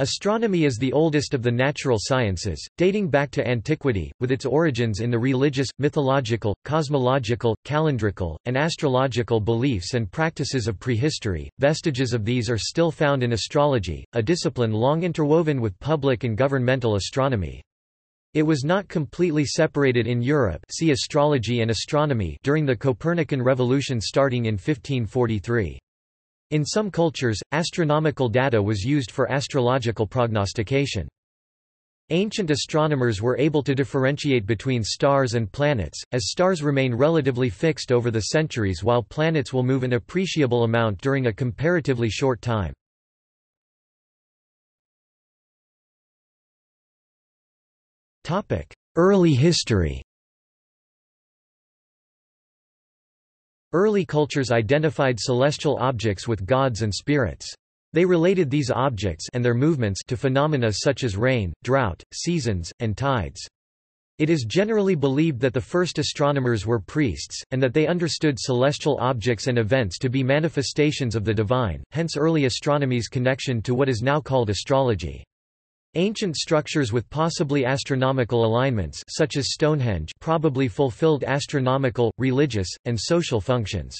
Astronomy is the oldest of the natural sciences, dating back to antiquity, with its origins in the religious, mythological, cosmological, calendrical, and astrological beliefs and practices of prehistory. Vestiges of these are still found in astrology, a discipline long interwoven with public and governmental astronomy. It was not completely separated in Europe see astrology and astronomy during the Copernican revolution starting in 1543. In some cultures, astronomical data was used for astrological prognostication. Ancient astronomers were able to differentiate between stars and planets, as stars remain relatively fixed over the centuries while planets will move an appreciable amount during a comparatively short time. Early history Early cultures identified celestial objects with gods and spirits. They related these objects and their movements to phenomena such as rain, drought, seasons, and tides. It is generally believed that the first astronomers were priests, and that they understood celestial objects and events to be manifestations of the divine, hence early astronomy's connection to what is now called astrology. Ancient structures with possibly astronomical alignments such as Stonehenge probably fulfilled astronomical, religious, and social functions.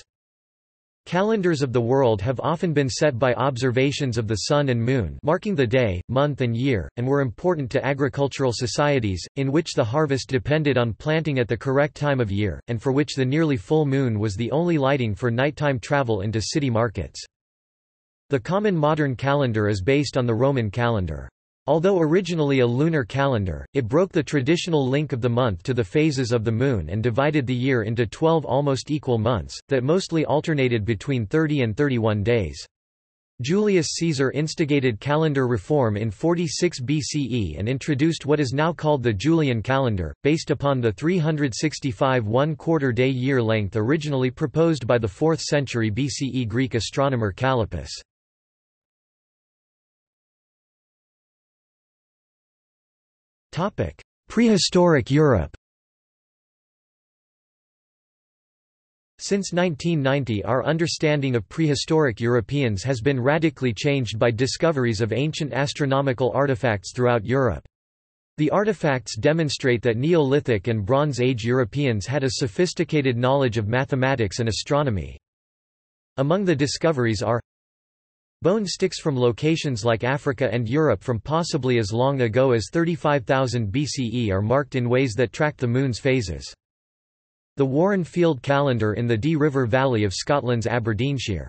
Calendars of the world have often been set by observations of the sun and moon marking the day, month and year, and were important to agricultural societies, in which the harvest depended on planting at the correct time of year, and for which the nearly full moon was the only lighting for nighttime travel into city markets. The common modern calendar is based on the Roman calendar. Although originally a lunar calendar, it broke the traditional link of the month to the phases of the moon and divided the year into 12 almost equal months, that mostly alternated between 30 and 31 days. Julius Caesar instigated calendar reform in 46 BCE and introduced what is now called the Julian calendar, based upon the 365 one-quarter day year length originally proposed by the 4th century BCE Greek astronomer Callippus. Prehistoric Europe Since 1990 our understanding of prehistoric Europeans has been radically changed by discoveries of ancient astronomical artifacts throughout Europe. The artifacts demonstrate that Neolithic and Bronze Age Europeans had a sophisticated knowledge of mathematics and astronomy. Among the discoveries are Bone sticks from locations like Africa and Europe from possibly as long ago as 35,000 BCE are marked in ways that track the Moon's phases. The Warren Field Calendar in the Dee River Valley of Scotland's Aberdeenshire.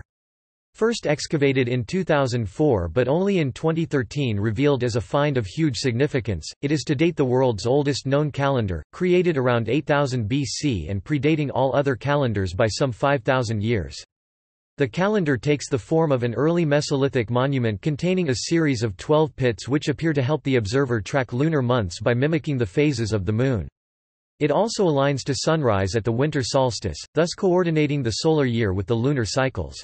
First excavated in 2004 but only in 2013 revealed as a find of huge significance, it is to date the world's oldest known calendar, created around 8000 BC and predating all other calendars by some 5000 years. The calendar takes the form of an early Mesolithic monument containing a series of 12 pits which appear to help the observer track lunar months by mimicking the phases of the Moon. It also aligns to sunrise at the winter solstice, thus coordinating the solar year with the lunar cycles.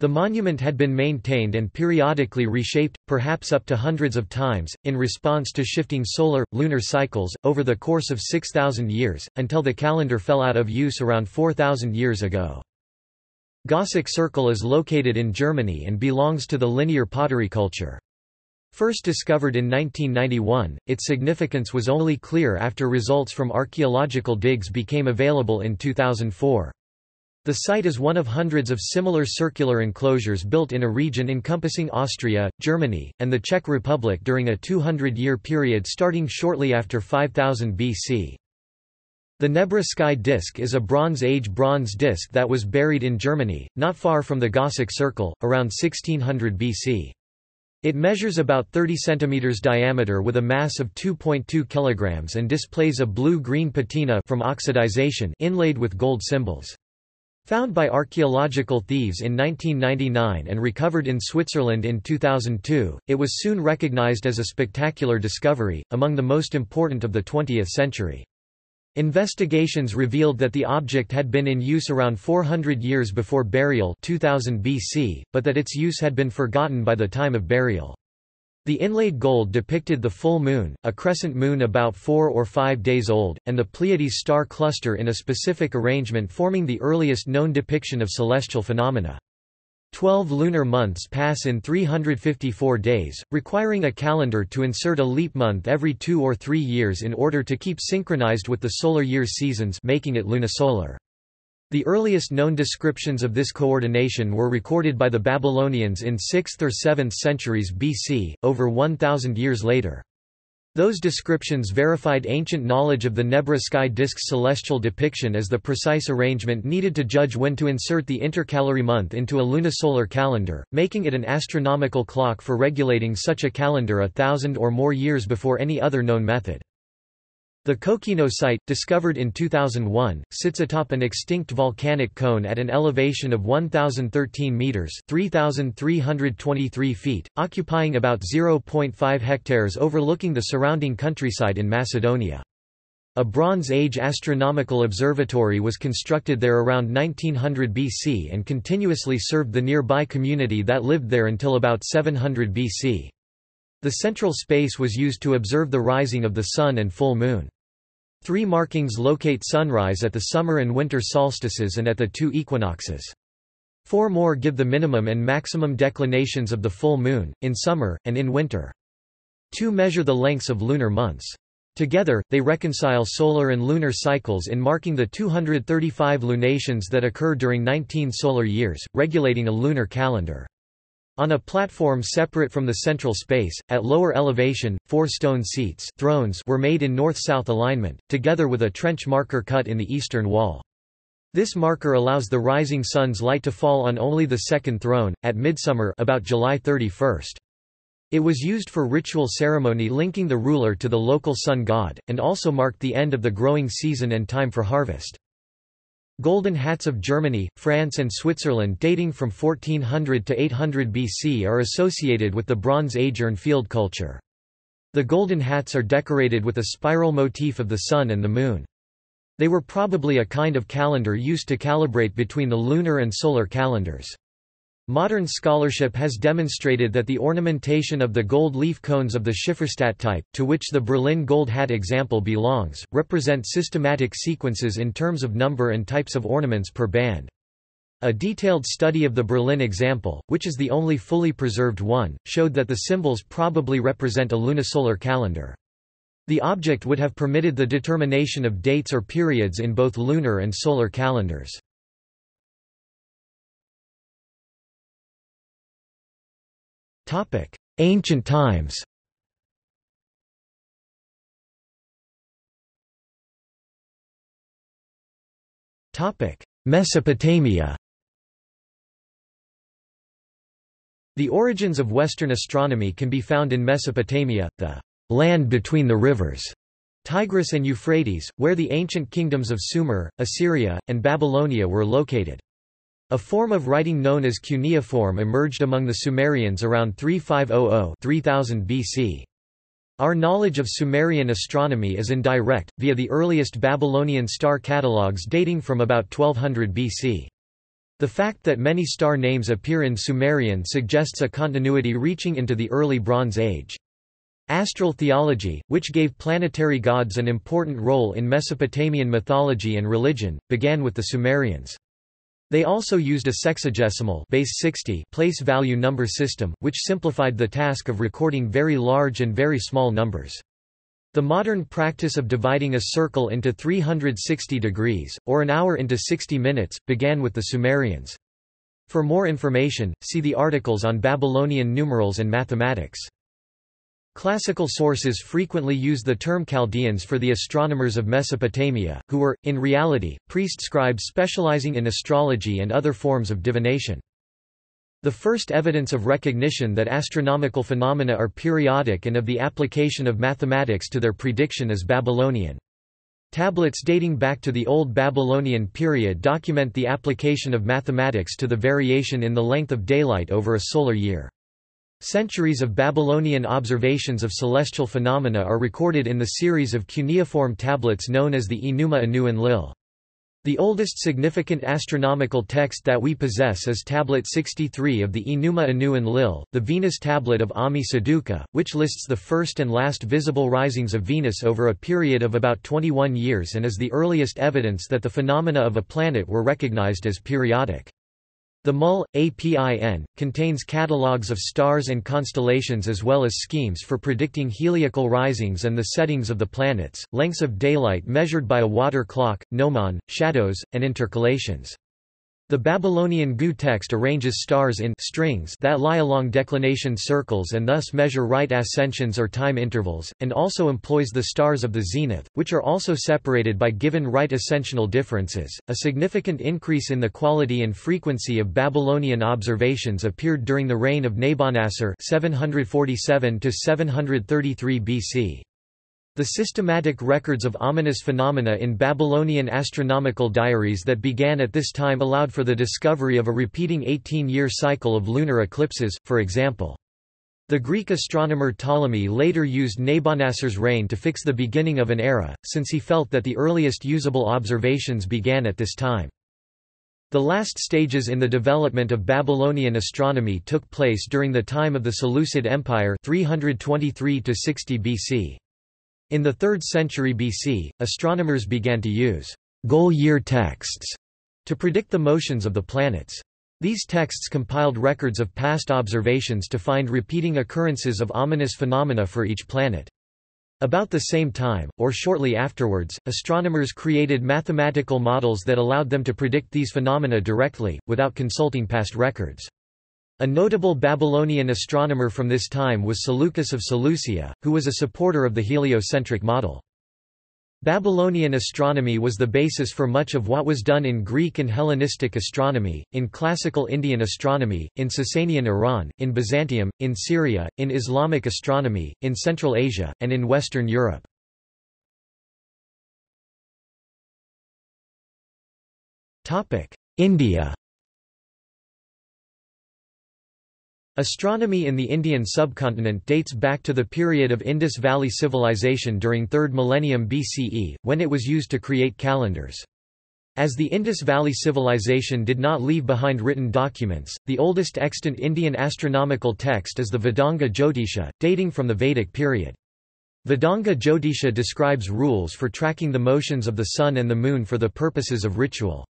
The monument had been maintained and periodically reshaped, perhaps up to hundreds of times, in response to shifting solar, lunar cycles, over the course of 6,000 years, until the calendar fell out of use around 4,000 years ago. Goseck Circle is located in Germany and belongs to the linear pottery culture. First discovered in 1991, its significance was only clear after results from archaeological digs became available in 2004. The site is one of hundreds of similar circular enclosures built in a region encompassing Austria, Germany, and the Czech Republic during a 200-year period starting shortly after 5000 BC. The Nebra sky disk is a Bronze Age bronze disk that was buried in Germany, not far from the Goseck Circle, around 1600 BC. It measures about 30 cm diameter with a mass of 2.2 kg and displays a blue-green patina from oxidization inlaid with gold symbols. Found by archaeological thieves in 1999 and recovered in Switzerland in 2002, it was soon recognized as a spectacular discovery, among the most important of the 20th century. Investigations revealed that the object had been in use around 400 years before burial 2000 BC, but that its use had been forgotten by the time of burial. The inlaid gold depicted the full moon, a crescent moon about four or five days old, and the Pleiades star cluster in a specific arrangement forming the earliest known depiction of celestial phenomena. Twelve lunar months pass in 354 days, requiring a calendar to insert a leap month every two or three years in order to keep synchronized with the solar year's seasons making it lunisolar. The earliest known descriptions of this coordination were recorded by the Babylonians in 6th or 7th centuries BC, over 1,000 years later. Those descriptions verified ancient knowledge of the Nebra sky disk's celestial depiction as the precise arrangement needed to judge when to insert the intercalary month into a lunisolar calendar, making it an astronomical clock for regulating such a calendar a thousand or more years before any other known method. The Kokino site, discovered in 2001, sits atop an extinct volcanic cone at an elevation of 1,013 metres 3,323 feet, occupying about 0.5 hectares overlooking the surrounding countryside in Macedonia. A Bronze Age astronomical observatory was constructed there around 1900 BC and continuously served the nearby community that lived there until about 700 BC. The central space was used to observe the rising of the Sun and full moon. Three markings locate sunrise at the summer and winter solstices and at the two equinoxes. Four more give the minimum and maximum declinations of the full moon, in summer, and in winter. Two measure the lengths of lunar months. Together, they reconcile solar and lunar cycles in marking the 235 lunations that occur during 19 solar years, regulating a lunar calendar. On a platform separate from the central space, at lower elevation, four stone seats thrones were made in north-south alignment, together with a trench marker cut in the eastern wall. This marker allows the rising sun's light to fall on only the second throne, at midsummer about July 31. It was used for ritual ceremony linking the ruler to the local sun god, and also marked the end of the growing season and time for harvest. Golden hats of Germany, France and Switzerland dating from 1400 to 800 BC are associated with the Bronze Age urn field culture. The golden hats are decorated with a spiral motif of the sun and the moon. They were probably a kind of calendar used to calibrate between the lunar and solar calendars. Modern scholarship has demonstrated that the ornamentation of the gold leaf cones of the Schifferstadt type, to which the Berlin gold hat example belongs, represent systematic sequences in terms of number and types of ornaments per band. A detailed study of the Berlin example, which is the only fully preserved one, showed that the symbols probably represent a lunisolar calendar. The object would have permitted the determination of dates or periods in both lunar and solar calendars. Ancient times. Mesopotamia. The origins of Western astronomy can be found in Mesopotamia, the land between the rivers, Tigris and Euphrates, where the ancient kingdoms of Sumer, Assyria, and Babylonia were located. A form of writing known as cuneiform emerged among the Sumerians around 3500–3000 BC. Our knowledge of Sumerian astronomy is indirect, via the earliest Babylonian star catalogues dating from about 1200 BC. The fact that many star names appear in Sumerian suggests a continuity reaching into the early Bronze Age. Astral theology, which gave planetary gods an important role in Mesopotamian mythology and religion, began with the Sumerians. They also used a sexagesimal base 60 place value number system, which simplified the task of recording very large and very small numbers. The modern practice of dividing a circle into 360 degrees, or an hour into 60 minutes, began with the Sumerians. For more information, see the articles on Babylonian numerals and mathematics. Classical sources frequently use the term Chaldeans for the astronomers of Mesopotamia, who were, in reality, priest-scribes specializing in astrology and other forms of divination. The first evidence of recognition that astronomical phenomena are periodic and of the application of mathematics to their prediction is Babylonian. Tablets dating back to the Old Babylonian period document the application of mathematics to the variation in the length of daylight over a solar year. Centuries of Babylonian observations of celestial phenomena are recorded in the series of cuneiform tablets known as the Enuma Anu Enlil. The oldest significant astronomical text that we possess is Tablet 63 of the Enuma Anu Enlil, the Venus tablet of Ammisaduqa, which lists the first and last visible risings of Venus over a period of about 21 years and is the earliest evidence that the phenomena of a planet were recognized as periodic. The MUL, APIN, contains catalogues of stars and constellations as well as schemes for predicting heliacal risings and the settings of the planets, lengths of daylight measured by a water clock, gnomon, shadows, and intercalations. The Babylonian GU text arranges stars in strings that lie along declination circles and thus measure right ascensions or time intervals, and also employs the stars of the zenith, which are also separated by given right ascensional differences. A significant increase in the quality and frequency of Babylonian observations appeared during the reign of Nabonassar 747 733 BC. The systematic records of ominous phenomena in Babylonian astronomical diaries that began at this time allowed for the discovery of a repeating 18-year cycle of lunar eclipses, for example. The Greek astronomer Ptolemy later used Nabonassar's reign to fix the beginning of an era, since he felt that the earliest usable observations began at this time. The last stages in the development of Babylonian astronomy took place during the time of the Seleucid Empire 323 60 BC. In the 3rd century BC, astronomers began to use goal year texts to predict the motions of the planets. These texts compiled records of past observations to find repeating occurrences of ominous phenomena for each planet. About the same time, or shortly afterwards, astronomers created mathematical models that allowed them to predict these phenomena directly, without consulting past records. A notable Babylonian astronomer from this time was Seleucus of Seleucia, who was a supporter of the heliocentric model. Babylonian astronomy was the basis for much of what was done in Greek and Hellenistic astronomy, in classical Indian astronomy, in Sasanian Iran, in Byzantium, in Syria, in Islamic astronomy, in Central Asia, and in Western Europe. India Astronomy in the Indian subcontinent dates back to the period of Indus Valley Civilization during 3rd millennium BCE, when it was used to create calendars. As the Indus Valley Civilization did not leave behind written documents, the oldest extant Indian astronomical text is the Vedanga Jyotisha, dating from the Vedic period. Vedanga Jyotisha describes rules for tracking the motions of the sun and the moon for the purposes of ritual.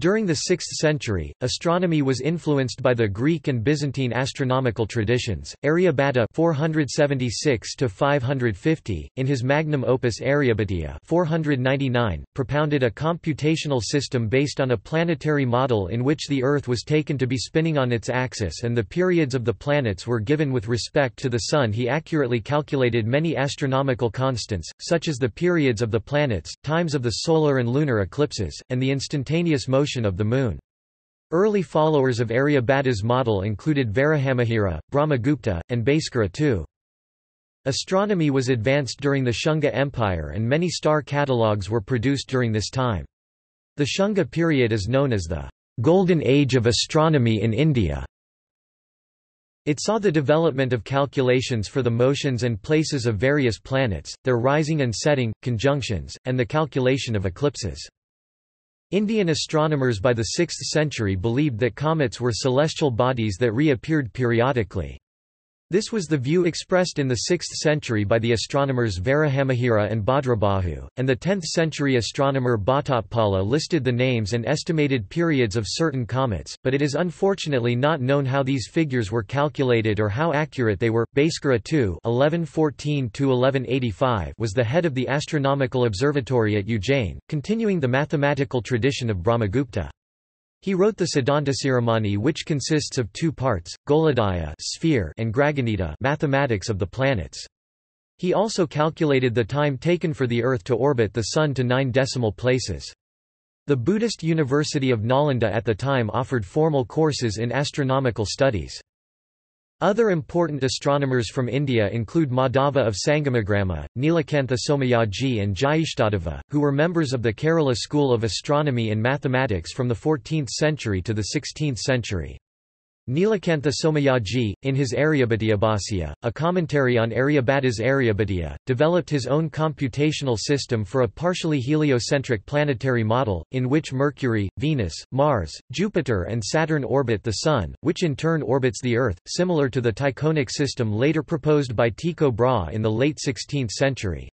During the 6th century, astronomy was influenced by the Greek and Byzantine astronomical traditions. Aryabhata 476 550, in his magnum opus Aryabhatiya 499, propounded a computational system based on a planetary model in which the Earth was taken to be spinning on its axis and the periods of the planets were given with respect to the Sun. He accurately calculated many astronomical constants, such as the periods of the planets, times of the solar and lunar eclipses, and the instantaneous motion of the Moon. Early followers of Aryabhata's model included Varahamihira, Brahmagupta, and Bhaskara II. Astronomy was advanced during the Shunga Empire and many star catalogues were produced during this time. The Shunga period is known as the Golden Age of Astronomy in India. It saw the development of calculations for the motions and places of various planets, their rising and setting, conjunctions, and the calculation of eclipses. Indian astronomers by the 6th century believed that comets were celestial bodies that reappeared periodically. This was the view expressed in the 6th century by the astronomers Varahamihira and Bhadrabahu, and the 10th century astronomer Bhattotpala listed the names and estimated periods of certain comets, but it is unfortunately not known how these figures were calculated or how accurate they were. Bhaskara II (1114–1185) was the head of the astronomical observatory at Ujjain, continuing the mathematical tradition of Brahmagupta. He wrote the Siddhantasiromani which consists of two parts, Goladhyaya sphere and Grahaganita mathematics of the planets. He also calculated the time taken for the Earth to orbit the Sun to nine decimal places. The Buddhist University of Nalanda at the time offered formal courses in astronomical studies. Other important astronomers from India include Madhava of Sangamagrama, Nilakantha Somayaji and Jyeshtadeva, who were members of the Kerala school of astronomy and mathematics from the 14th century to the 16th century. Nilakantha Somayaji, in his Aryabhatiyabhasya, a commentary on Aryabhata's Aryabhatiya, developed his own computational system for a partially heliocentric planetary model, in which Mercury, Venus, Mars, Jupiter and Saturn orbit the Sun, which in turn orbits the Earth, similar to the Tychonic system later proposed by Tycho Brahe in the late 16th century.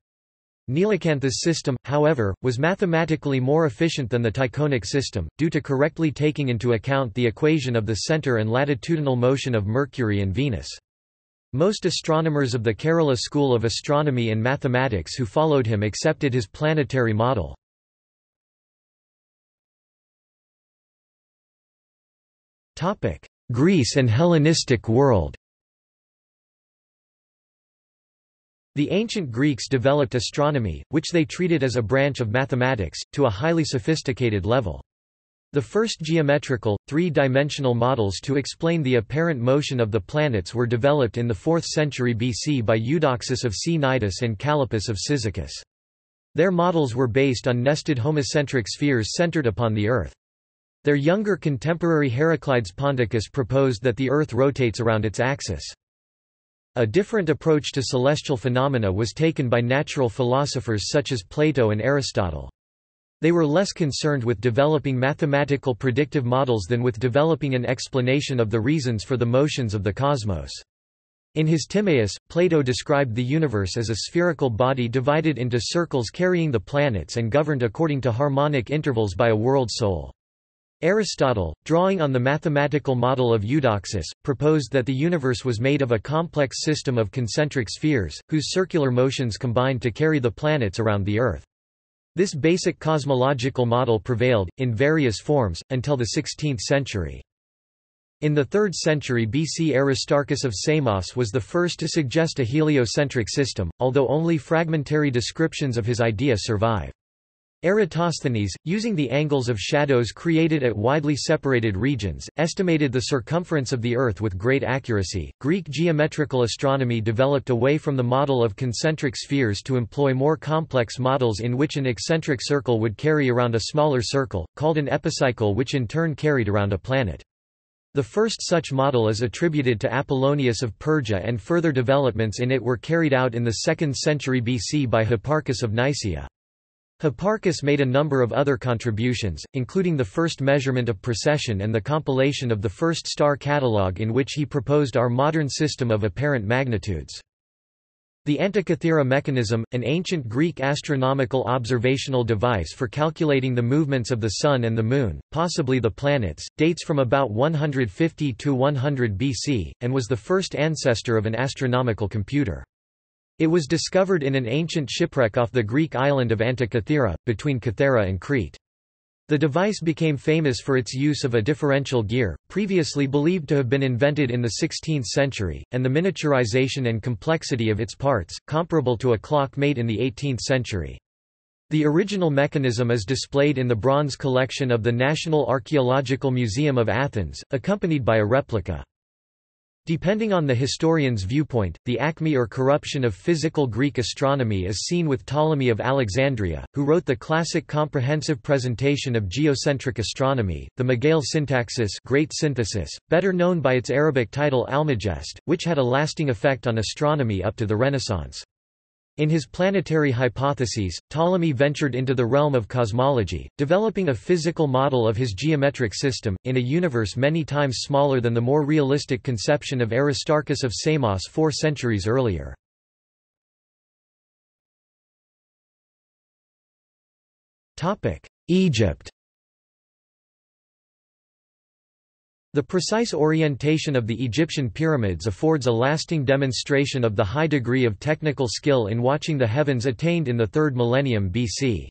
Nilakantha's system, however, was mathematically more efficient than the Tychonic system, due to correctly taking into account the equation of the center and latitudinal motion of Mercury and Venus. Most astronomers of the Kerala school of astronomy and mathematics who followed him accepted his planetary model. Greece and Hellenistic world The ancient Greeks developed astronomy, which they treated as a branch of mathematics, to a highly sophisticated level. The first geometrical, three-dimensional models to explain the apparent motion of the planets were developed in the 4th century BC by Eudoxus of Cnidus and Callippus of Cyzicus. Their models were based on nested homocentric spheres centered upon the Earth. Their younger contemporary Heraclides Ponticus proposed that the Earth rotates around its axis. A different approach to celestial phenomena was taken by natural philosophers such as Plato and Aristotle. They were less concerned with developing mathematical predictive models than with developing an explanation of the reasons for the motions of the cosmos. In his Timaeus, Plato described the universe as a spherical body divided into circles carrying the planets and governed according to harmonic intervals by a world soul. Aristotle, drawing on the mathematical model of Eudoxus, proposed that the universe was made of a complex system of concentric spheres, whose circular motions combined to carry the planets around the Earth. This basic cosmological model prevailed, in various forms, until the 16th century. In the 3rd century BC Aristarchus of Samos was the first to suggest a heliocentric system, although only fragmentary descriptions of his idea survive. Eratosthenes, using the angles of shadows created at widely separated regions, estimated the circumference of the Earth with great accuracy. Greek geometrical astronomy developed away from the model of concentric spheres to employ more complex models in which an eccentric circle would carry around a smaller circle, called an epicycle, which in turn carried around a planet. The first such model is attributed to Apollonius of Perga, and further developments in it were carried out in the 2nd century BC by Hipparchus of Nicaea. Hipparchus made a number of other contributions, including the first measurement of precession and the compilation of the first star catalogue in which he proposed our modern system of apparent magnitudes. The Antikythera mechanism, an ancient Greek astronomical observational device for calculating the movements of the Sun and the Moon, possibly the planets, dates from about 150 to 100 BC, and was the first ancestor of an astronomical computer. It was discovered in an ancient shipwreck off the Greek island of Antikythera, between Kythera and Crete. The device became famous for its use of a differential gear, previously believed to have been invented in the 16th century, and the miniaturization and complexity of its parts, comparable to a clock made in the 18th century. The original mechanism is displayed in the bronze collection of the National Archaeological Museum of Athens, accompanied by a replica. Depending on the historian's viewpoint, the acme or corruption of physical Greek astronomy is seen with Ptolemy of Alexandria, who wrote the classic comprehensive presentation of geocentric astronomy, the Megale Syntaxis Great Synthesis, better known by its Arabic title Almagest, which had a lasting effect on astronomy up to the Renaissance. In his planetary hypotheses, Ptolemy ventured into the realm of cosmology, developing a physical model of his geometric system, in a universe many times smaller than the more realistic conception of Aristarchus of Samos four centuries earlier. Egypt The precise orientation of the Egyptian pyramids affords a lasting demonstration of the high degree of technical skill in watching the heavens attained in the 3rd millennium BC.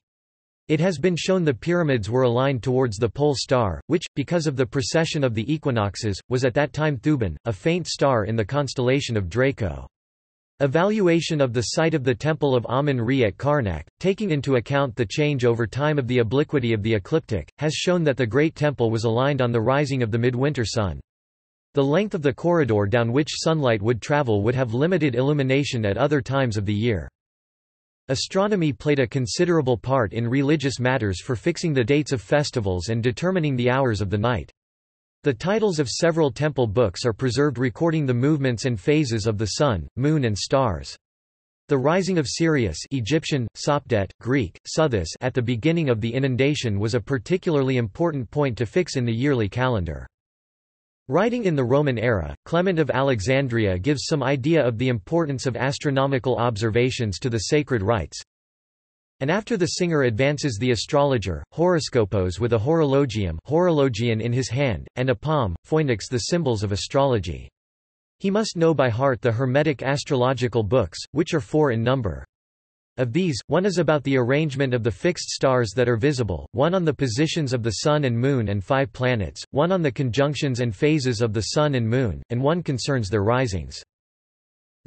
It has been shown the pyramids were aligned towards the pole star, which, because of the precession of the equinoxes, was at that time Thuban, a faint star in the constellation of Draco. Evaluation of the site of the Temple of Amun-Re at Karnak, taking into account the change over time of the obliquity of the ecliptic, has shown that the Great Temple was aligned on the rising of the midwinter sun. The length of the corridor down which sunlight would travel would have limited illumination at other times of the year. Astronomy played a considerable part in religious matters for fixing the dates of festivals and determining the hours of the night. The titles of several temple books are preserved recording the movements and phases of the sun, moon and stars. The rising of Sirius Egyptian, Sopdet, Greek, Sothis at the beginning of the inundation was a particularly important point to fix in the yearly calendar. Writing in the Roman era, Clement of Alexandria gives some idea of the importance of astronomical observations to the sacred rites. And after the singer advances the astrologer, horoscopos with a horologium horologion in his hand, and a palm, phoinix the symbols of astrology. He must know by heart the Hermetic astrological books, which are four in number. Of these, one is about the arrangement of the fixed stars that are visible, one on the positions of the Sun and Moon and five planets, one on the conjunctions and phases of the Sun and Moon, and one concerns their risings.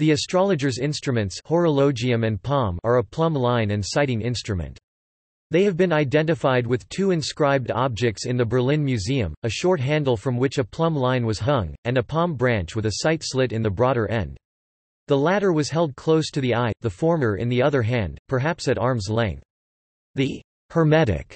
The astrologer's instruments horologium and palm are a plumb line and sighting instrument. They have been identified with two inscribed objects in the Berlin Museum, a short handle from which a plumb line was hung, and a palm branch with a sight slit in the broader end. The latter was held close to the eye, the former in the other hand, perhaps at arm's length. The Hermetic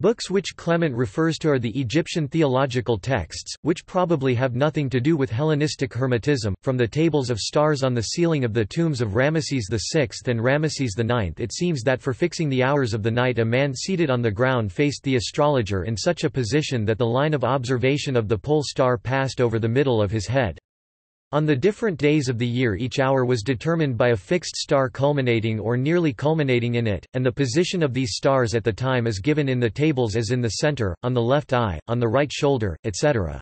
books which Clement refers to are the Egyptian theological texts, which probably have nothing to do with Hellenistic Hermetism. From the tables of stars on the ceiling of the tombs of Ramesses VI and Ramesses IX, it seems that for fixing the hours of the night, a man seated on the ground faced the astrologer in such a position that the line of observation of the pole star passed over the middle of his head. On the different days of the year each hour was determined by a fixed star culminating or nearly culminating in it, and the position of these stars at the time is given in the tables as in the center, on the left eye, on the right shoulder, etc.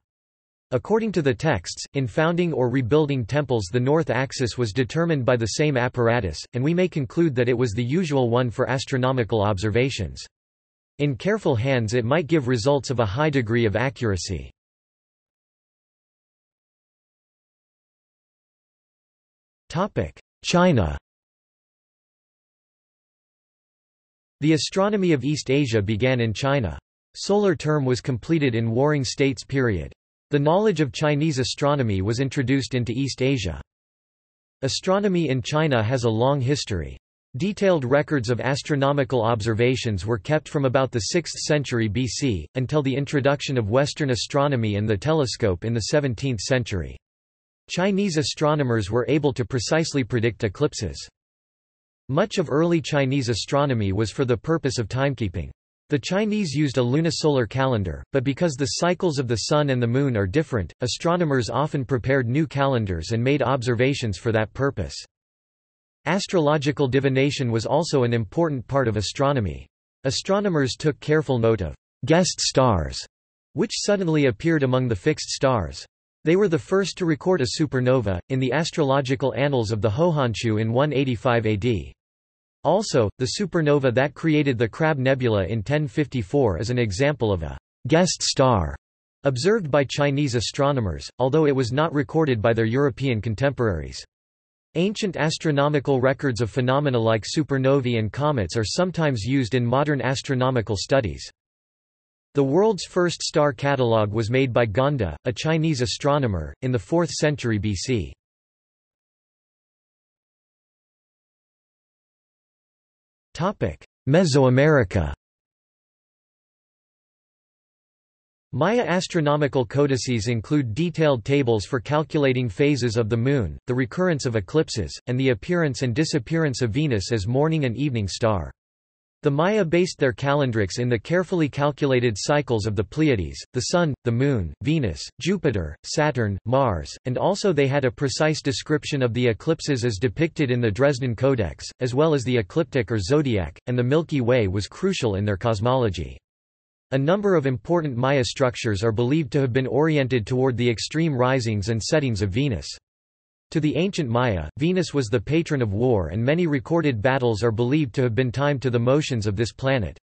According to the texts, in founding or rebuilding temples the north axis was determined by the same apparatus, and we may conclude that it was the usual one for astronomical observations. In careful hands it might give results of a high degree of accuracy. China The astronomy of East Asia began in China. Solar term was completed in Warring States period. The knowledge of Chinese astronomy was introduced into East Asia. Astronomy in China has a long history. Detailed records of astronomical observations were kept from about the 6th century BC, until the introduction of Western astronomy and the telescope in the 17th century. Chinese astronomers were able to precisely predict eclipses. Much of early Chinese astronomy was for the purpose of timekeeping. The Chinese used a lunisolar calendar, but because the cycles of the Sun and the Moon are different, astronomers often prepared new calendars and made observations for that purpose. Astrological divination was also an important part of astronomy. Astronomers took careful note of guest stars, which suddenly appeared among the fixed stars. They were the first to record a supernova, in the astrological annals of the Hou Hanshu in 185 AD. Also, the supernova that created the Crab Nebula in 1054 is an example of a guest star observed by Chinese astronomers, although it was not recorded by their European contemporaries. Ancient astronomical records of phenomena like supernovae and comets are sometimes used in modern astronomical studies. The world's first star catalogue was made by Gan De, a Chinese astronomer, in the 4th century BC. Mesoamerica Maya astronomical codices include detailed tables for calculating phases of the Moon, the recurrence of eclipses, and the appearance and disappearance of Venus as morning and evening star. The Maya based their calendrics in the carefully calculated cycles of the Pleiades, the Sun, the Moon, Venus, Jupiter, Saturn, Mars, and also they had a precise description of the eclipses as depicted in the Dresden Codex, as well as the ecliptic or zodiac, and the Milky Way was crucial in their cosmology. A number of important Maya structures are believed to have been oriented toward the extreme risings and settings of Venus. To the ancient Maya, Venus was the patron of war and many recorded battles are believed to have been timed to the motions of this planet.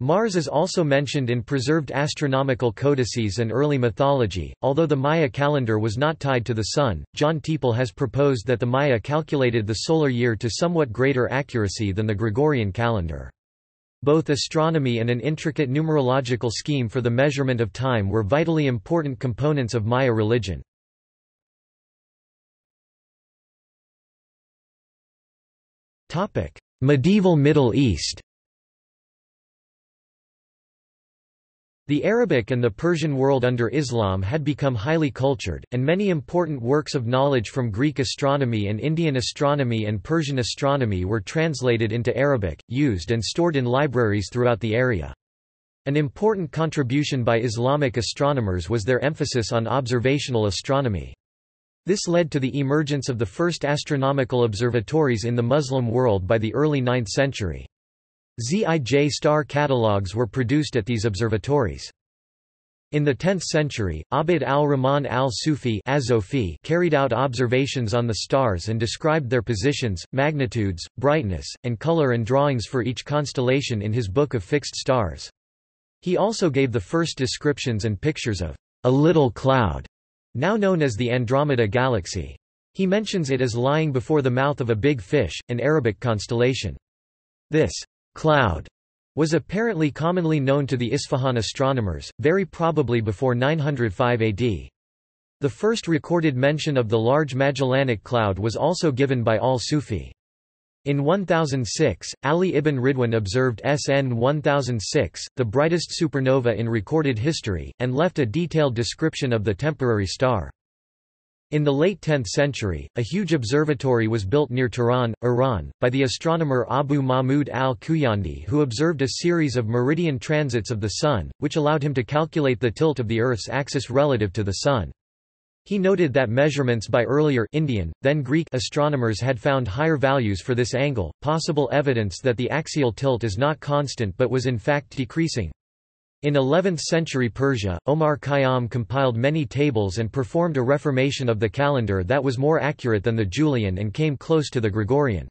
Mars is also mentioned in preserved astronomical codices and early mythology. Although the Maya calendar was not tied to the sun, John Teeple has proposed that the Maya calculated the solar year to somewhat greater accuracy than the Gregorian calendar. Both astronomy and an intricate numerological scheme for the measurement of time were vitally important components of Maya religion. Medieval Middle East The Arabic and the Persian world under Islam had become highly cultured, and many important works of knowledge from Greek astronomy and Indian astronomy and Persian astronomy were translated into Arabic, used and stored in libraries throughout the area. An important contribution by Islamic astronomers was their emphasis on observational astronomy. This led to the emergence of the first astronomical observatories in the Muslim world by the early 9th century. ZIJ star catalogues were produced at these observatories. In the 10th century, Abd al-Rahman al-Sufi carried out observations on the stars and described their positions, magnitudes, brightness, and color and drawings for each constellation in his Book of Fixed Stars. He also gave the first descriptions and pictures of a little cloud, now known as the Andromeda Galaxy. He mentions it as lying before the mouth of a big fish, an Arabic constellation. This cloud was apparently commonly known to the Isfahan astronomers, very probably before 905 AD. The first recorded mention of the Large Magellanic Cloud was also given by al-Sufi. In 1006, Ali ibn Ridwan observed SN 1006, the brightest supernova in recorded history, and left a detailed description of the temporary star. In the late 10th century, a huge observatory was built near Tehran, Iran, by the astronomer Abu Mahmud al-Khujandi who observed a series of meridian transits of the Sun, which allowed him to calculate the tilt of the Earth's axis relative to the Sun. He noted that measurements by earlier Indian, then Greek astronomers had found higher values for this angle, possible evidence that the axial tilt is not constant but was in fact decreasing. In 11th-century Persia, Omar Khayyam compiled many tables and performed a reformation of the calendar that was more accurate than the Julian and came close to the Gregorian.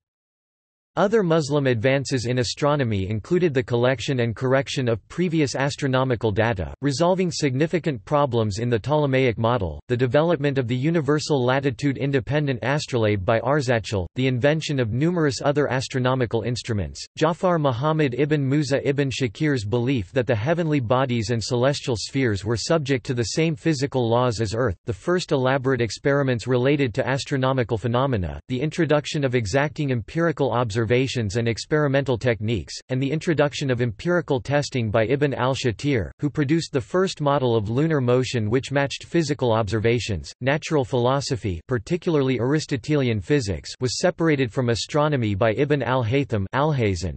Other Muslim advances in astronomy included the collection and correction of previous astronomical data, resolving significant problems in the Ptolemaic model, the development of the universal latitude-independent astrolabe by Arzachel, the invention of numerous other astronomical instruments, Jafar Muhammad ibn Musa ibn Shakir's belief that the heavenly bodies and celestial spheres were subject to the same physical laws as Earth, the first elaborate experiments related to astronomical phenomena, the introduction of exacting empirical observations observations and experimental techniques, and the introduction of empirical testing by Ibn al-Shatir, who produced the first model of lunar motion which matched physical observations. Natural philosophy, particularly Aristotelian physics, was separated from astronomy by Ibn al-Haytham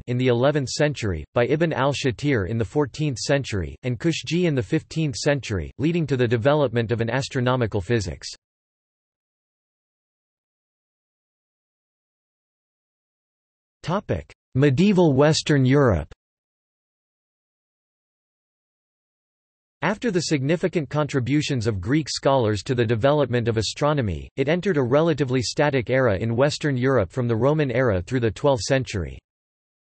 in the 11th century, by Ibn al-Shatir in the 14th century, and Qushji in the 15th century, leading to the development of an astronomical physics. Medieval Western Europe After the significant contributions of Greek scholars to the development of astronomy, it entered a relatively static era in Western Europe from the Roman era through the 12th century.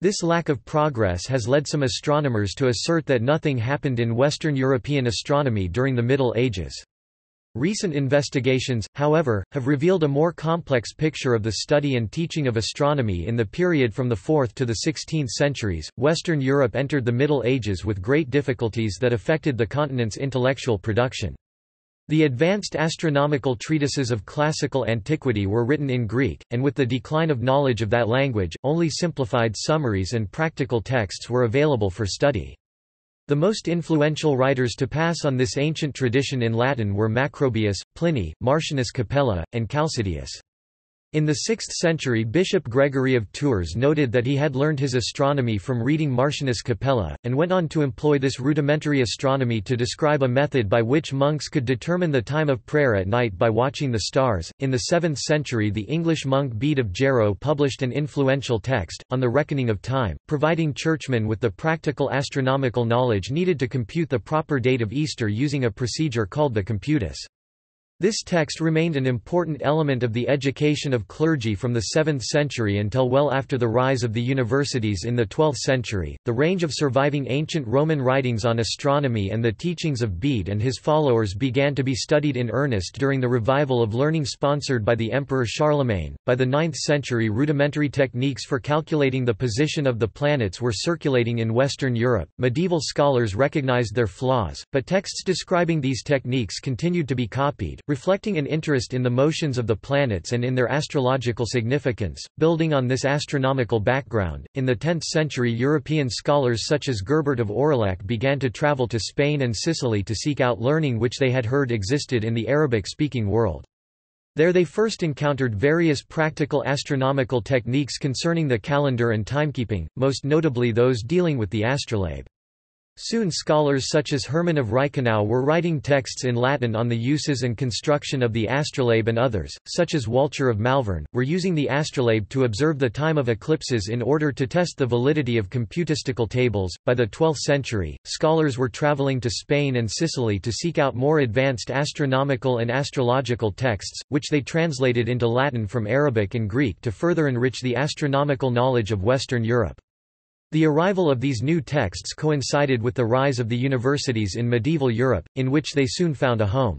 This lack of progress has led some astronomers to assert that nothing happened in Western European astronomy during the Middle Ages. Recent investigations, however, have revealed a more complex picture of the study and teaching of astronomy in the period from the 4th to the 16th centuries. Western Europe entered the Middle Ages with great difficulties that affected the continent's intellectual production. The advanced astronomical treatises of classical antiquity were written in Greek, and with the decline of knowledge of that language, only simplified summaries and practical texts were available for study. The most influential writers to pass on this ancient tradition in Latin were Macrobius, Pliny, Martianus Capella, and Chalcidius. In the 6th century Bishop Gregory of Tours noted that he had learned his astronomy from reading Martianus Capella, and went on to employ this rudimentary astronomy to describe a method by which monks could determine the time of prayer at night by watching the stars. In the 7th century the English monk Bede of Jarrow published an influential text, On the Reckoning of Time, providing churchmen with the practical astronomical knowledge needed to compute the proper date of Easter using a procedure called the computus. This text remained an important element of the education of clergy from the 7th century until well after the rise of the universities in the 12th century. The range of surviving ancient Roman writings on astronomy and the teachings of Bede and his followers began to be studied in earnest during the revival of learning sponsored by the Emperor Charlemagne. By the 9th century, rudimentary techniques for calculating the position of the planets were circulating in Western Europe. Medieval scholars recognized their flaws, but texts describing these techniques continued to be copied reflecting an interest in the motions of the planets and in their astrological significance. Building on this astronomical background, in the 10th century European scholars such as Gerbert of Aurillac began to travel to Spain and Sicily to seek out learning which they had heard existed in the Arabic-speaking world. There they first encountered various practical astronomical techniques concerning the calendar and timekeeping, most notably those dealing with the astrolabe. Soon scholars such as Hermann of Reichenau were writing texts in Latin on the uses and construction of the astrolabe and others, such as Walcher of Malvern, were using the astrolabe to observe the time of eclipses in order to test the validity of computistical tables. By the 12th century, scholars were traveling to Spain and Sicily to seek out more advanced astronomical and astrological texts, which they translated into Latin from Arabic and Greek to further enrich the astronomical knowledge of Western Europe. The arrival of these new texts coincided with the rise of the universities in medieval Europe, in which they soon found a home.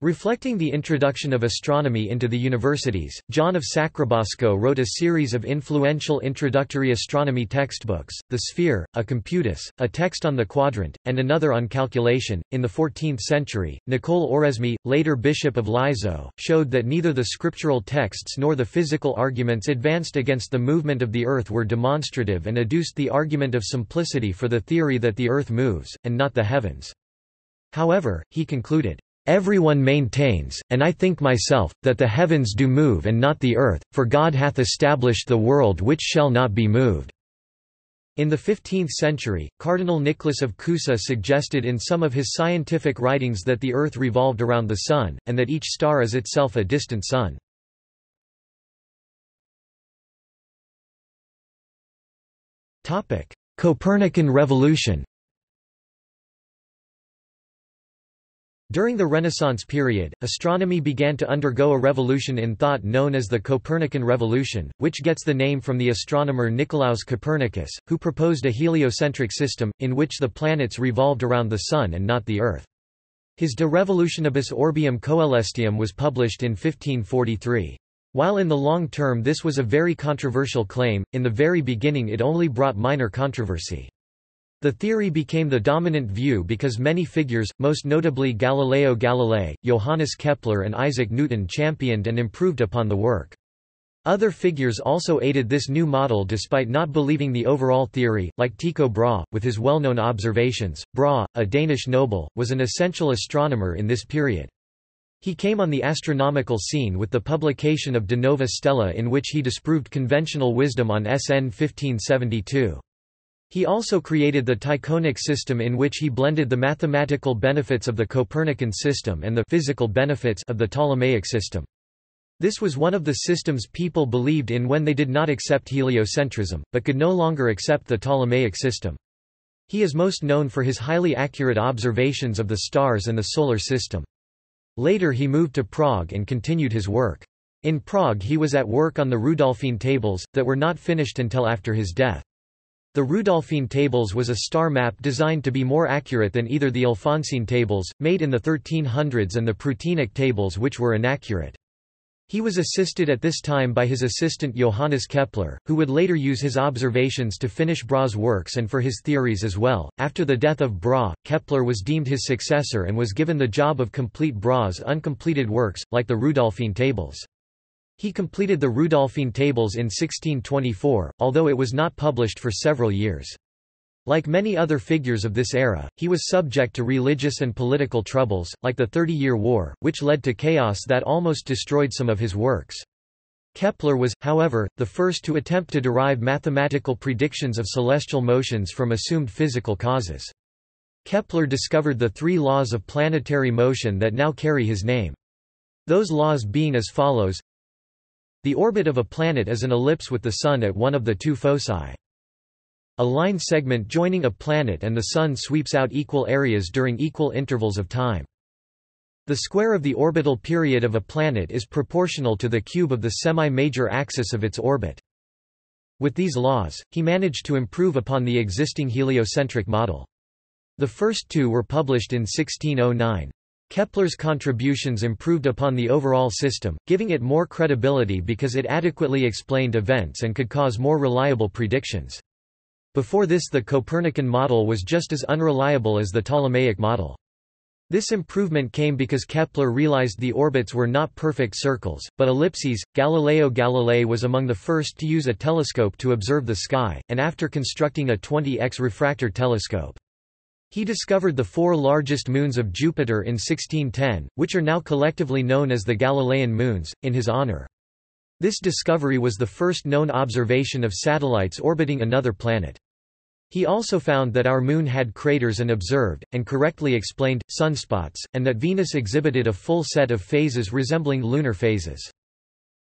Reflecting the introduction of astronomy into the universities, John of Sacrobosco wrote a series of influential introductory astronomy textbooks, The Sphere, a Computus, a text on the quadrant, and another on calculation. In the 14th century, Nicole Oresme, later Bishop of Lisieux, showed that neither the scriptural texts nor the physical arguments advanced against the movement of the Earth were demonstrative and adduced the argument of simplicity for the theory that the Earth moves, and not the heavens. However, he concluded, Everyone maintains, and I think myself, that the heavens do move and not the earth, for God hath established the world which shall not be moved." In the 15th century, Cardinal Nicholas of Cusa suggested in some of his scientific writings that the Earth revolved around the Sun, and that each star is itself a distant sun. Copernican revolution During the Renaissance period, astronomy began to undergo a revolution in thought known as the Copernican Revolution, which gets the name from the astronomer Nicolaus Copernicus, who proposed a heliocentric system, in which the planets revolved around the Sun and not the Earth. His De Revolutionibus Orbium Coelestium was published in 1543. While in the long term this was a very controversial claim, in the very beginning it only brought minor controversy. The theory became the dominant view because many figures, most notably Galileo Galilei, Johannes Kepler and Isaac Newton championed and improved upon the work. Other figures also aided this new model despite not believing the overall theory, like Tycho Brahe, with his well-known observations. Brahe, a Danish noble, was an essential astronomer in this period. He came on the astronomical scene with the publication of De Nova Stella in which he disproved conventional wisdom on SN 1572. He also created the Tychonic system in which he blended the mathematical benefits of the Copernican system and the physical benefits of the Ptolemaic system. This was one of the systems people believed in when they did not accept heliocentrism, but could no longer accept the Ptolemaic system. He is most known for his highly accurate observations of the stars and the Solar System. Later he moved to Prague and continued his work. In Prague he was at work on the Rudolphine tables, that were not finished until after his death. The Rudolphine tables was a star map designed to be more accurate than either the Alphonsine tables, made in the 1300s and the Prutenic tables which were inaccurate. He was assisted at this time by his assistant Johannes Kepler, who would later use his observations to finish Brahe's works and for his theories as well. After the death of Brahe, Kepler was deemed his successor and was given the job of complete Brahe's uncompleted works, like the Rudolphine tables. He completed the Rudolphine Tables in 1624, although it was not published for several years. Like many other figures of this era, he was subject to religious and political troubles, like the Thirty Year War, which led to chaos that almost destroyed some of his works. Kepler was, however, the first to attempt to derive mathematical predictions of celestial motions from assumed physical causes. Kepler discovered the three laws of planetary motion that now carry his name. Those laws being as follows the orbit of a planet is an ellipse with the Sun at one of the two foci. A line segment joining a planet and the Sun sweeps out equal areas during equal intervals of time. The square of the orbital period of a planet is proportional to the cube of the semi-major axis of its orbit. With these laws, he managed to improve upon the existing heliocentric model. The first two were published in 1609. Kepler's contributions improved upon the overall system, giving it more credibility because it adequately explained events and could cause more reliable predictions. Before this the Copernican model was just as unreliable as the Ptolemaic model. This improvement came because Kepler realized the orbits were not perfect circles, but ellipses. Galileo Galilei was among the first to use a telescope to observe the sky, and after constructing a 20x refractor telescope. He discovered the four largest moons of Jupiter in 1610, which are now collectively known as the Galilean moons, in his honor. This discovery was the first known observation of satellites orbiting another planet. He also found that our Moon had craters and observed, and correctly explained, sunspots, and that Venus exhibited a full set of phases resembling lunar phases.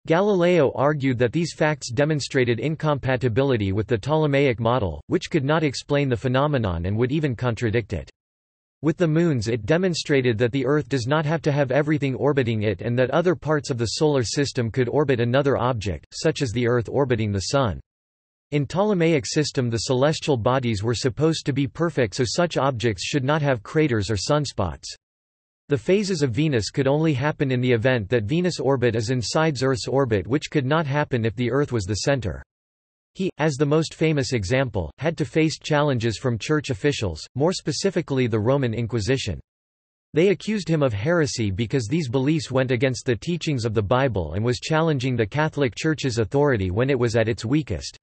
Galileo argued that these facts demonstrated incompatibility with the Ptolemaic model, which could not explain the phenomenon and would even contradict it. With the moons it demonstrated that the Earth does not have to have everything orbiting it and that other parts of the Solar System could orbit another object, such as the Earth orbiting the Sun. In Ptolemaic system the celestial bodies were supposed to be perfect so such objects should not have craters or sunspots. The phases of Venus could only happen in the event that Venus' orbit is inside Earth's orbit which could not happen if the Earth was the center. He, as the most famous example, had to face challenges from church officials, more specifically the Roman Inquisition. They accused him of heresy because these beliefs went against the teachings of the Bible and was challenging the Catholic Church's authority when it was at its weakest.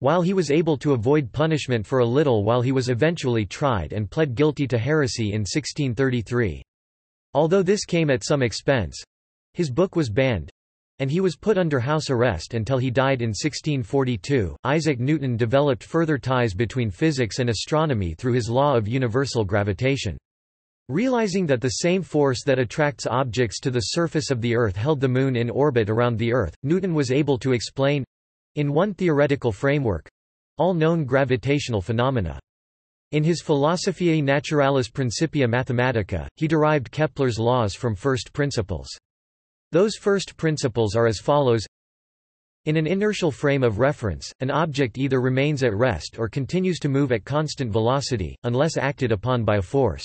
While he was able to avoid punishment for a little while he was eventually tried and pled guilty to heresy in 1633. Although this came at some expense—his book was banned, and he was put under house arrest until he died in 1642. Isaac Newton developed further ties between physics and astronomy through his law of universal gravitation. Realizing that the same force that attracts objects to the surface of the Earth held the Moon in orbit around the Earth, Newton was able to explain—in one theoretical framework—all known gravitational phenomena. In his Philosophiae Naturalis Principia Mathematica, he derived Kepler's laws from first principles. Those first principles are as follows In an inertial frame of reference, an object either remains at rest or continues to move at constant velocity, unless acted upon by a force.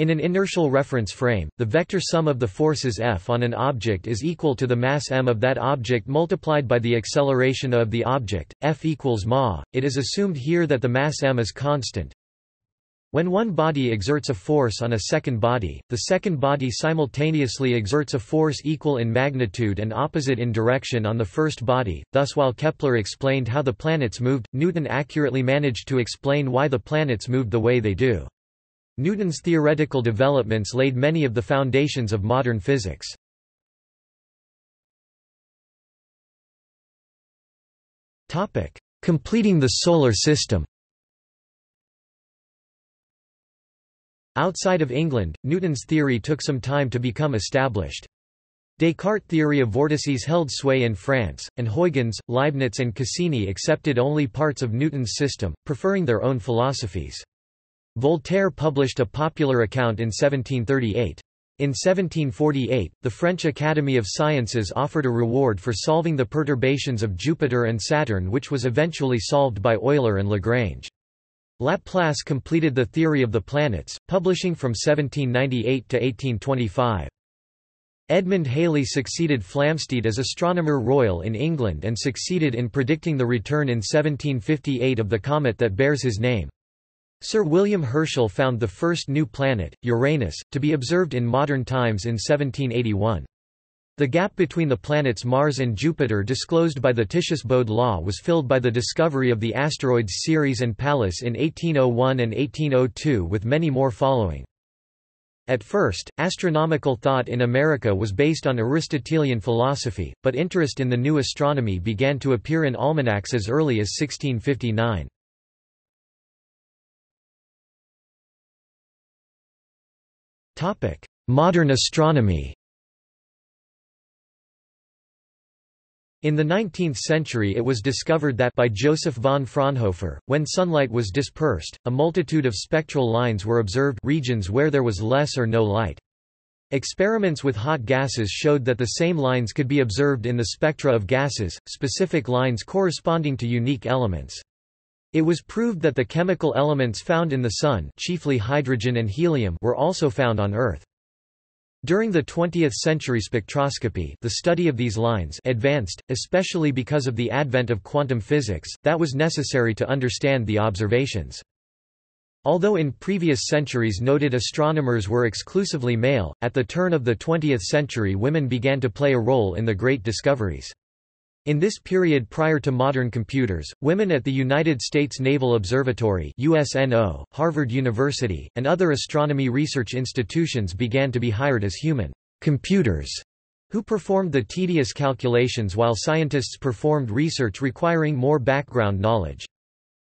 In an inertial reference frame, the vector sum of the forces F on an object is equal to the mass m of that object multiplied by the acceleration of the object, F equals ma. It is assumed here that the mass m is constant, when one body exerts a force on a second body, the second body simultaneously exerts a force equal in magnitude and opposite in direction on the first body, thus while Kepler explained how the planets moved, Newton accurately managed to explain why the planets moved the way they do. Newton's theoretical developments laid many of the foundations of modern physics. Completing the Solar System Outside of England, Newton's theory took some time to become established. Descartes' theory of vortices held sway in France, and Huygens, Leibniz and Cassini accepted only parts of Newton's system, preferring their own philosophies. Voltaire published a popular account in 1738. In 1748, the French Academy of Sciences offered a reward for solving the perturbations of Jupiter and Saturn which was eventually solved by Euler and Lagrange. Laplace completed the theory of the planets, publishing from 1798 to 1825. Edmund Halley succeeded Flamsteed as Astronomer Royal in England and succeeded in predicting the return in 1758 of the comet that bears his name. Sir William Herschel found the first new planet, Uranus, to be observed in modern times in 1781. The gap between the planets Mars and Jupiter disclosed by the Titius-Bode law was filled by the discovery of the asteroids Ceres and Pallas in 1801 and 1802 with many more following. At first, astronomical thought in America was based on Aristotelian philosophy, but interest in the new astronomy began to appear in almanacs as early as 1659. Modern astronomy In the 19th century it was discovered that by Joseph von Fraunhofer, when sunlight was dispersed, a multitude of spectral lines were observed regions where there was less or no light. Experiments with hot gases showed that the same lines could be observed in the spectra of gases, specific lines corresponding to unique elements. It was proved that the chemical elements found in the Sun chiefly hydrogen and helium were also found on Earth. During the 20th century spectroscopy the study of these lines advanced, especially because of the advent of quantum physics, that was necessary to understand the observations. Although in previous centuries noted astronomers were exclusively male, at the turn of the 20th century women began to play a role in the great discoveries. In this period prior to modern computers, women at the United States Naval Observatory USNO, Harvard University, and other astronomy research institutions began to be hired as human computers who performed the tedious calculations while scientists performed research requiring more background knowledge.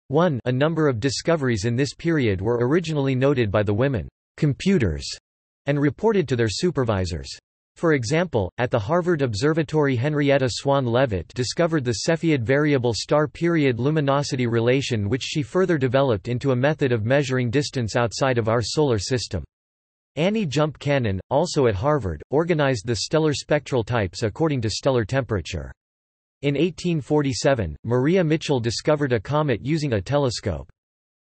1 A number of discoveries in this period were originally noted by the women computers and reported to their supervisors. For example, at the Harvard Observatory Henrietta Swan Leavitt discovered the Cepheid variable star period luminosity relation which she further developed into a method of measuring distance outside of our solar system. Annie Jump Cannon, also at Harvard, organized the stellar spectral types according to stellar temperature. In 1847, Maria Mitchell discovered a comet using a telescope.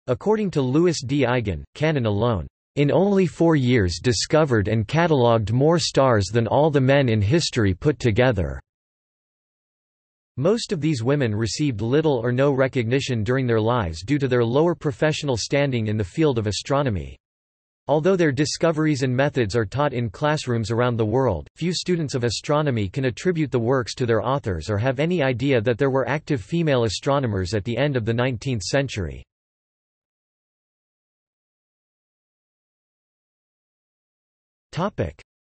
According to Louis D. Eigen, Cannon alone in only four years discovered and catalogued more stars than all the men in history put together. Most of these women received little or no recognition during their lives due to their lower professional standing in the field of astronomy. Although their discoveries and methods are taught in classrooms around the world, few students of astronomy can attribute the works to their authors or have any idea that there were active female astronomers at the end of the 19th century.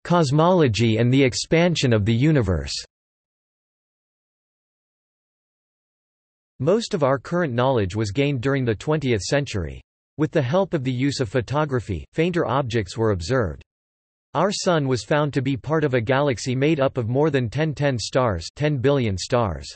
Cosmology and the expansion of the universe Most of our current knowledge was gained during the 20th century. With the help of the use of photography, fainter objects were observed. Our Sun was found to be part of a galaxy made up of more than 1010 stars 10 billion stars.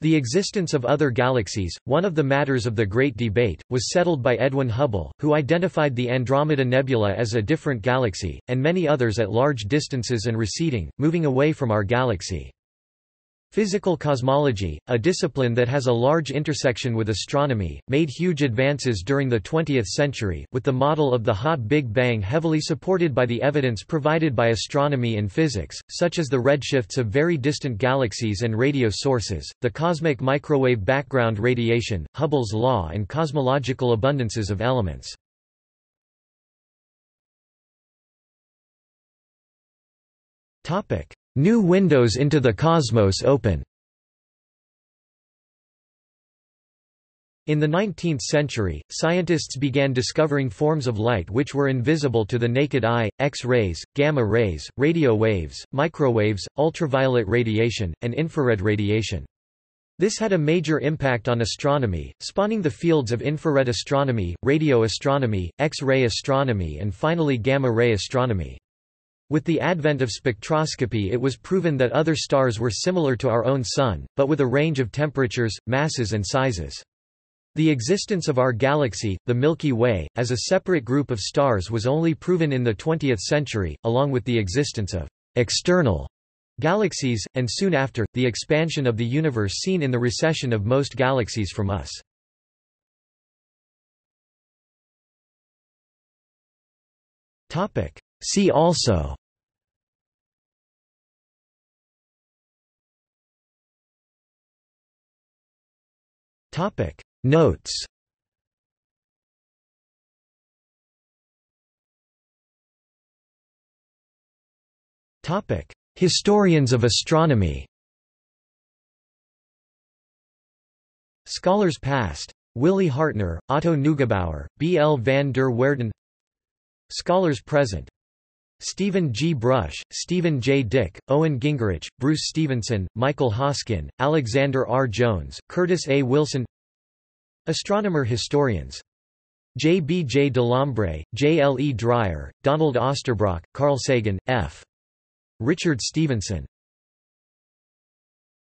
The existence of other galaxies, one of the matters of the Great Debate, was settled by Edwin Hubble, who identified the Andromeda Nebula as a different galaxy, and many others at large distances and receding, moving away from our galaxy. Physical cosmology, a discipline that has a large intersection with astronomy, made huge advances during the 20th century, with the model of the hot Big Bang heavily supported by the evidence provided by astronomy and physics, such as the redshifts of very distant galaxies and radio sources, the cosmic microwave background radiation, Hubble's law and cosmological abundances of elements. New windows into the cosmos open In the 19th century, scientists began discovering forms of light which were invisible to the naked eye, X-rays, gamma rays, radio waves, microwaves, ultraviolet radiation, and infrared radiation. This had a major impact on astronomy, spawning the fields of infrared astronomy, radio astronomy, X-ray astronomy and finally gamma-ray astronomy. With the advent of spectroscopy it was proven that other stars were similar to our own Sun, but with a range of temperatures, masses and sizes. The existence of our galaxy, the Milky Way, as a separate group of stars was only proven in the 20th century, along with the existence of external galaxies, and soon after, the expansion of the universe seen in the recession of most galaxies from us. Topic. See also. Topic. Notes. Topic. Historians of astronomy. Scholars past. Willi Hartner, Otto Neugebauer, B. L. van der Waerden. Scholars present Stephen G. Brush, Stephen J. Dick, Owen Gingerich, Bruce Stephenson, Michael Hoskin, Alexander R. Jones, Curtis A. Wilson Astronomer historians J. B. J. Delambre, J. L. E. Dreyer, Donald Osterbrock, Carl Sagan, F. Richard Stephenson